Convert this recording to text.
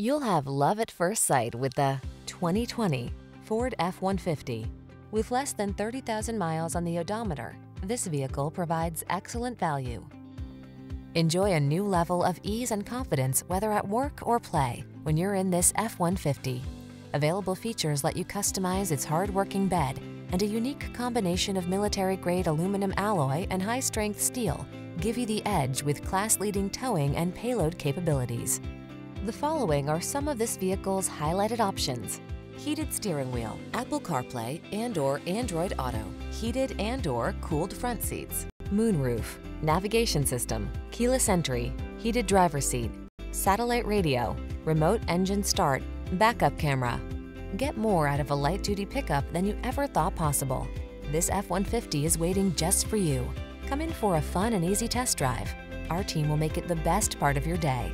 You'll have love at first sight with the 2020 Ford F-150. With less than 30,000 miles on the odometer, this vehicle provides excellent value. Enjoy a new level of ease and confidence whether at work or play when you're in this F-150. Available features let you customize its hard-working bed and a unique combination of military-grade aluminum alloy and high-strength steel give you the edge with class-leading towing and payload capabilities. The following are some of this vehicle's highlighted options. Heated steering wheel, Apple CarPlay and or Android Auto, heated and or cooled front seats, moonroof, navigation system, keyless entry, heated driver seat, satellite radio, remote engine start, backup camera. Get more out of a light-duty pickup than you ever thought possible. This F-150 is waiting just for you. Come in for a fun and easy test drive. Our team will make it the best part of your day.